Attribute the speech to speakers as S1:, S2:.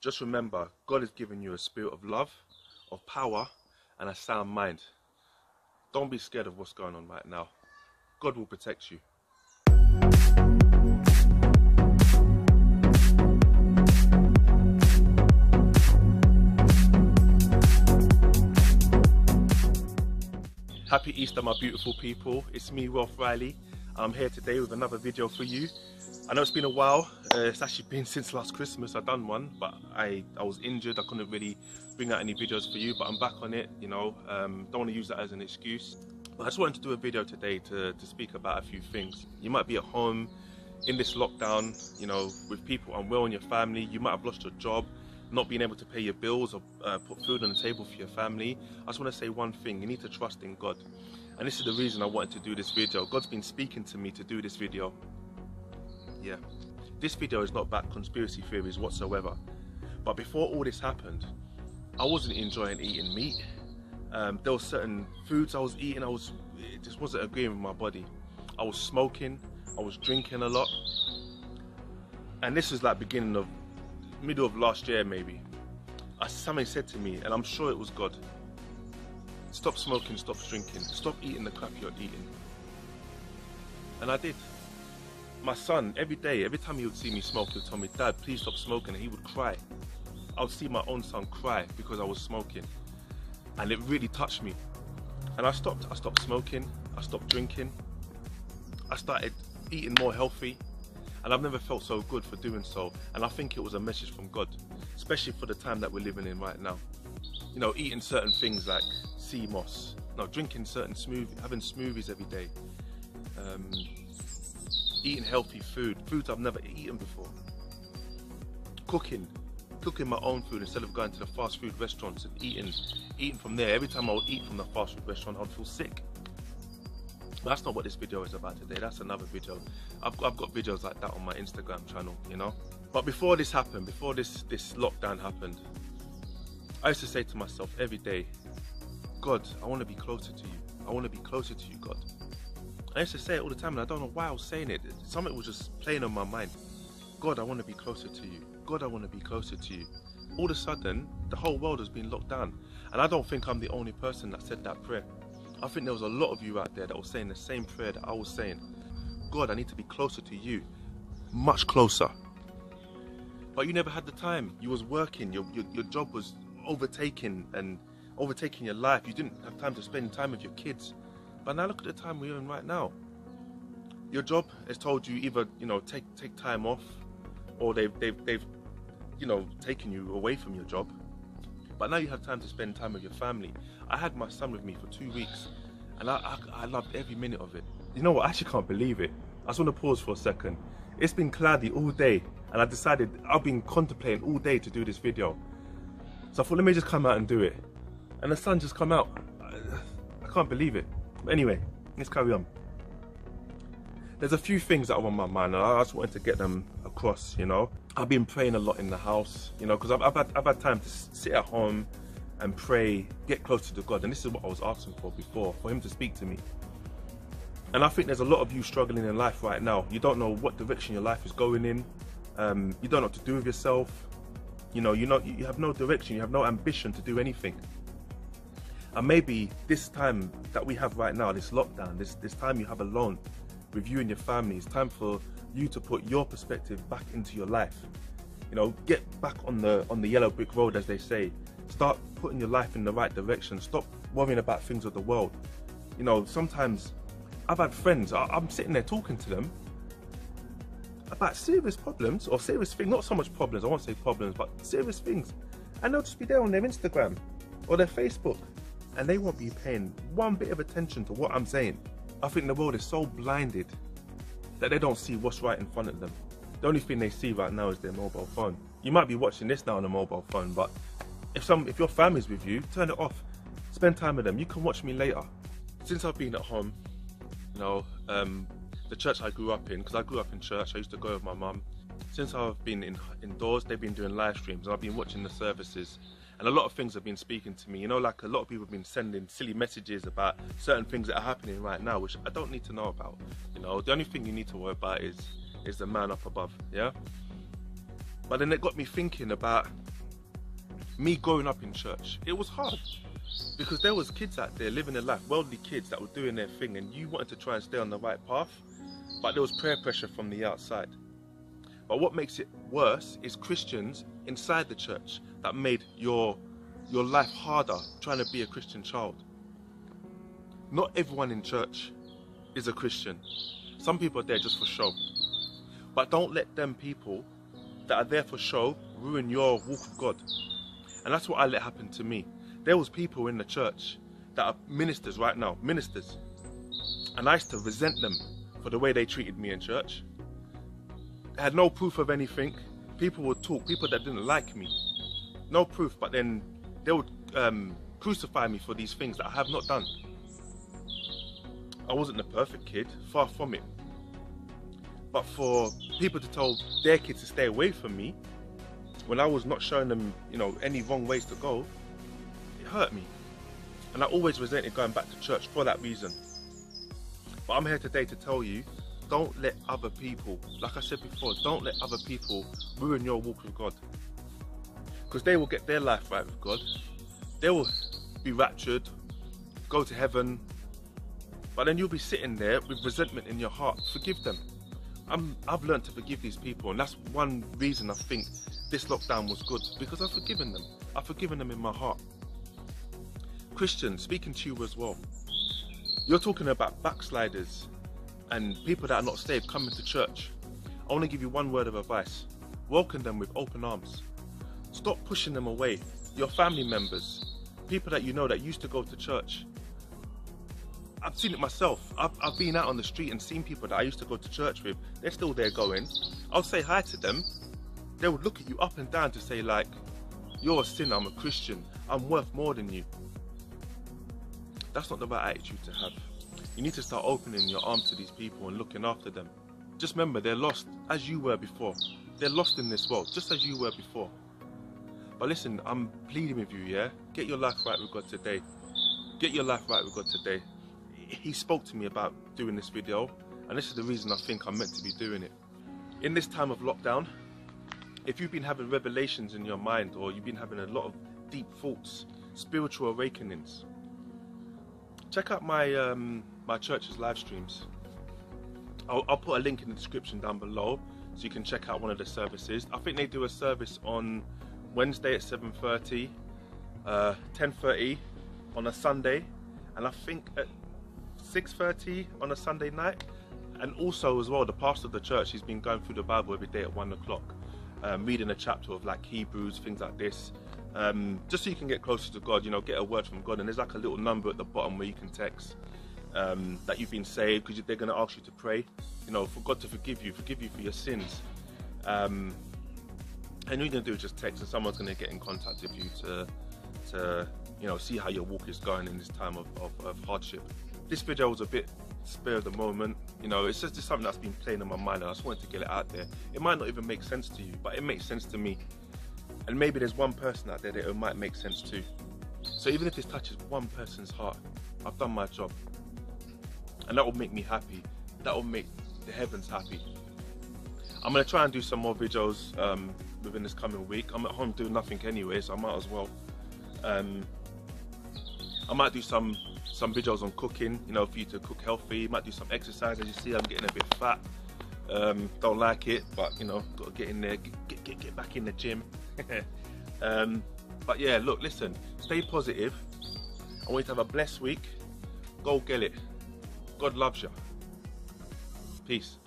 S1: just remember God has given you a spirit of love, of power, and a sound mind. Don't be scared of what's going on right now. God will protect you. Happy Easter, my beautiful people. It's me, Wealth Riley. I'm here today with another video for you. I know it's been a while. Uh, it's actually been since last Christmas I've done one, but I, I was injured. I couldn't really bring out any videos for you, but I'm back on it, you know. Um, don't want to use that as an excuse. But I just wanted to do a video today to, to speak about a few things. You might be at home in this lockdown, you know, with people unwell in your family. You might have lost your job not being able to pay your bills or uh, put food on the table for your family, I just want to say one thing, you need to trust in God. And this is the reason I wanted to do this video. God's been speaking to me to do this video. Yeah. This video is not about conspiracy theories whatsoever. But before all this happened, I wasn't enjoying eating meat. Um, there were certain foods I was eating, I was it just wasn't agreeing with my body. I was smoking, I was drinking a lot. And this was like beginning of middle of last year maybe, something said to me, and I'm sure it was God. Stop smoking, stop drinking, stop eating the crap you're eating. And I did. My son, every day, every time he would see me smoke, he would tell me, Dad, please stop smoking. And he would cry. I would see my own son cry because I was smoking. And it really touched me. And I stopped. I stopped smoking. I stopped drinking. I started eating more healthy and I've never felt so good for doing so. And I think it was a message from God, especially for the time that we're living in right now. You know, eating certain things like sea moss, know, drinking certain smoothie, having smoothies every day, um, eating healthy food, foods I've never eaten before, cooking, cooking my own food instead of going to the fast food restaurants and eating, eating from there. Every time I would eat from the fast food restaurant, I'd feel sick. But that's not what this video is about today. That's another video. I've, I've got videos like that on my Instagram channel, you know. But before this happened, before this this lockdown happened, I used to say to myself every day, God, I want to be closer to you. I want to be closer to you, God. I used to say it all the time, and I don't know why I was saying it. Something was just playing on my mind. God, I want to be closer to you. God, I want to be closer to you. All of a sudden, the whole world has been locked down. And I don't think I'm the only person that said that prayer. I think there was a lot of you out there that were saying the same prayer that I was saying. God, I need to be closer to you, much closer. But you never had the time. You was working. Your your, your job was overtaking and overtaking your life. You didn't have time to spend time with your kids. But now look at the time we're in right now. Your job has told you either you know take take time off, or they've they've they've you know taken you away from your job. But now you have time to spend time with your family. I had my son with me for two weeks and I, I, I loved every minute of it. You know what, I actually can't believe it. I just want to pause for a second. It's been cloudy all day and I decided I've been contemplating all day to do this video. So I thought let me just come out and do it. And the sun just come out. I, I can't believe it. But anyway, let's carry on. There's a few things that are on my mind and I just wanted to get them across, you know. I've been praying a lot in the house, you know, because I've, I've, had, I've had time to sit at home and pray, get closer to God. And this is what I was asking for before, for Him to speak to me. And I think there's a lot of you struggling in life right now. You don't know what direction your life is going in. Um, you don't know what to do with yourself. You know, you know, you have no direction. You have no ambition to do anything. And maybe this time that we have right now, this lockdown, this this time you have alone with you and your family, it's time for you to put your perspective back into your life. You know, get back on the on the yellow brick road, as they say. Start putting your life in the right direction. Stop worrying about things of the world. You know, sometimes I've had friends. I, I'm sitting there talking to them about serious problems or serious things. Not so much problems. I won't say problems, but serious things. And they'll just be there on their Instagram or their Facebook, and they won't be paying one bit of attention to what I'm saying. I think the world is so blinded that they don't see what's right in front of them. The only thing they see right now is their mobile phone. You might be watching this now on a mobile phone, but if some if your family's with you, turn it off. Spend time with them. You can watch me later. Since I've been at home, you know, um, the church I grew up in, because I grew up in church, I used to go with my mum. Since I've been in, indoors, they've been doing live streams, and I've been watching the services and a lot of things have been speaking to me. You know, like a lot of people have been sending silly messages about certain things that are happening right now, which I don't need to know about. You know, the only thing you need to worry about is is the man up above. Yeah. But then it got me thinking about me growing up in church, it was hard because there was kids out there living their life, worldly kids that were doing their thing, and you wanted to try and stay on the right path, but there was prayer pressure from the outside. But what makes it worse is Christians inside the church that made your your life harder trying to be a Christian child. Not everyone in church is a Christian. Some people are there just for show. But don't let them people that are there for show ruin your walk with God. And that's what I let happen to me. There was people in the church that are ministers right now, ministers. And I used to resent them for the way they treated me in church. I had no proof of anything. People would talk, people that didn't like me. No proof, but then they would um, crucify me for these things that I have not done. I wasn't a perfect kid, far from it. But for people to tell their kids to stay away from me, when I was not showing them, you know, any wrong ways to go, it hurt me. And I always resented going back to church for that reason. But I'm here today to tell you, don't let other people, like I said before, don't let other people ruin your walk with God. Because they will get their life right with God. They will be raptured, go to heaven, but then you'll be sitting there with resentment in your heart. Forgive them. I'm, I've learned to forgive these people, and that's one reason I think this lockdown was good because I've forgiven them. I've forgiven them in my heart. Christian, speaking to you as well. You're talking about backsliders and people that are not saved coming to church. I want to give you one word of advice welcome them with open arms. Stop pushing them away. Your family members, people that you know that used to go to church. I've seen it myself. I've, I've been out on the street and seen people that I used to go to church with. They're still there going. I'll say hi to them. They would look at you up and down to say like, you're a sinner, I'm a Christian. I'm worth more than you. That's not the right attitude to have. You need to start opening your arms to these people and looking after them. Just remember, they're lost as you were before. They're lost in this world, just as you were before. But listen, I'm pleading with you, yeah? Get your life right with God today. Get your life right with God today. He spoke to me about doing this video, and this is the reason I think I'm meant to be doing it. In this time of lockdown, if you've been having revelations in your mind or you've been having a lot of deep thoughts, spiritual awakenings, check out my um, my church's live streams. I'll, I'll, put a link in the description down below so you can check out one of the services. I think they do a service on Wednesday at 7.30, uh, 10.30 on a Sunday, and I think at 6.30 on a Sunday night. And also as well, the pastor of the church, he's been going through the Bible every day at one o'clock, um, reading a chapter of like Hebrews, things like this. Um, just so you can get closer to God, you know, get a word from God. And there's like a little number at the bottom where you can text um, that you've been saved because they're going to ask you to pray, you know, for God to forgive you, forgive you for your sins. Um, and all you're gonna do is just text, and someone's gonna get in contact with you to, to you know, see how your walk is going in this time of, of, of hardship. This video was a bit spur of the moment. You know, it's just, just something that's been playing in my mind, and I just wanted to get it out there. It might not even make sense to you, but it makes sense to me. And maybe there's one person out there that it might make sense to. So even if this touches one person's heart, I've done my job. And that will make me happy. That will make the heavens happy. I'm gonna try and do some more videos um, within this coming week. I'm at home doing nothing anyway, so I might as well. Um, I might do some some videos on cooking, you know, for you to cook healthy. Might do some exercise. As you see, I'm getting a bit fat. Um, don't like it, but you know, got to get in there, get get get back in the gym. um, but yeah, look, listen, stay positive. I want you to have a blessed week. Go get it. God loves you. Peace.